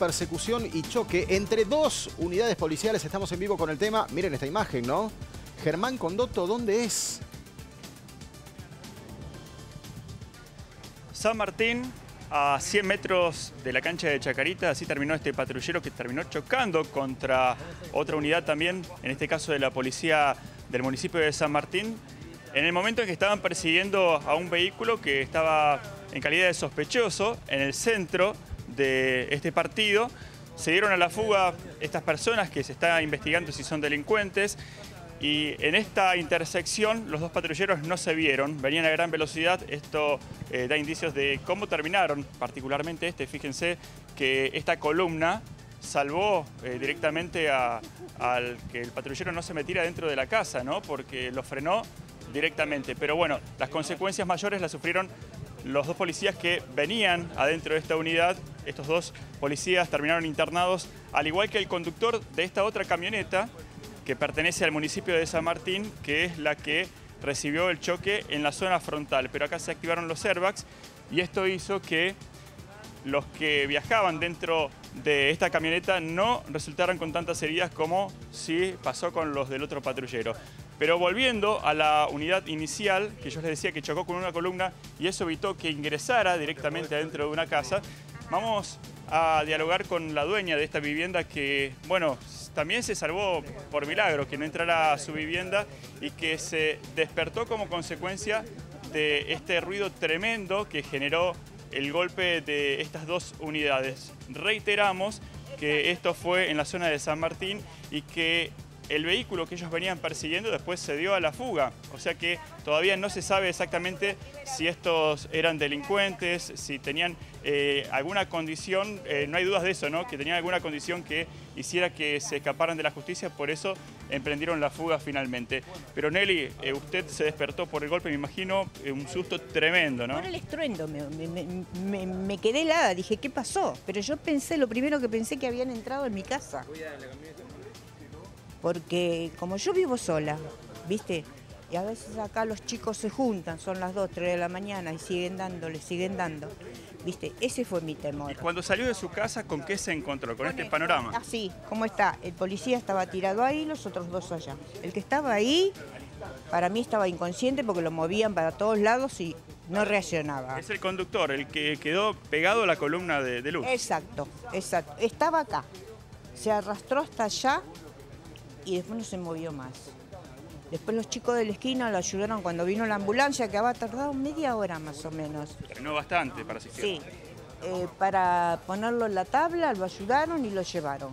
persecución y choque entre dos unidades policiales. Estamos en vivo con el tema. Miren esta imagen, ¿no? Germán Condoto, ¿dónde es? San Martín, a 100 metros de la cancha de Chacarita, así terminó este patrullero que terminó chocando contra otra unidad también, en este caso de la policía del municipio de San Martín, en el momento en que estaban persiguiendo a un vehículo que estaba en calidad de sospechoso en el centro de este partido, se dieron a la fuga estas personas que se está investigando si son delincuentes y en esta intersección los dos patrulleros no se vieron, venían a gran velocidad, esto eh, da indicios de cómo terminaron, particularmente este, fíjense que esta columna salvó eh, directamente al que el patrullero no se metiera dentro de la casa, ¿no? porque lo frenó directamente. Pero bueno, las consecuencias mayores las sufrieron los dos policías que venían adentro de esta unidad. Estos dos policías terminaron internados, al igual que el conductor de esta otra camioneta, que pertenece al municipio de San Martín, que es la que recibió el choque en la zona frontal. Pero acá se activaron los airbags y esto hizo que los que viajaban dentro de esta camioneta no resultaran con tantas heridas como si pasó con los del otro patrullero. Pero volviendo a la unidad inicial, que yo les decía que chocó con una columna y eso evitó que ingresara directamente adentro de una casa, vamos a dialogar con la dueña de esta vivienda que, bueno, también se salvó por milagro que no entrara a su vivienda y que se despertó como consecuencia de este ruido tremendo que generó el golpe de estas dos unidades. Reiteramos que esto fue en la zona de San Martín y que el vehículo que ellos venían persiguiendo después se dio a la fuga. O sea que todavía no se sabe exactamente si estos eran delincuentes, si tenían eh, alguna condición, eh, no hay dudas de eso, ¿no? Que tenían alguna condición que hiciera que se escaparan de la justicia, por eso emprendieron la fuga finalmente. Pero Nelly, eh, usted se despertó por el golpe, me imagino, un susto tremendo, ¿no? Por el estruendo, me, quedé helada, dije, ¿qué pasó? Pero yo pensé, lo primero que pensé que habían entrado en mi casa porque como yo vivo sola, ¿viste? Y a veces acá los chicos se juntan, son las 2, 3 de la mañana y siguen dando, le siguen dando. ¿Viste? Ese fue mi temor. ¿Y cuando salió de su casa, con qué se encontró? ¿Con, este panorama? Así, ¿cómo está? El policía estaba tirado ahí, los otros dos allá. El que estaba ahí, para mí estaba inconsciente porque lo movían para todos lados y no reaccionaba. Es el conductor, el que quedó pegado a la columna de, de luz. Exacto, exacto. Estaba acá. Se arrastró hasta allá y después no se movió más. Después los chicos de la esquina lo ayudaron cuando vino la ambulancia, que había tardado media hora más o menos. Terminó bastante para asistir. Sí, eh, para ponerlo en la tabla lo ayudaron y lo llevaron.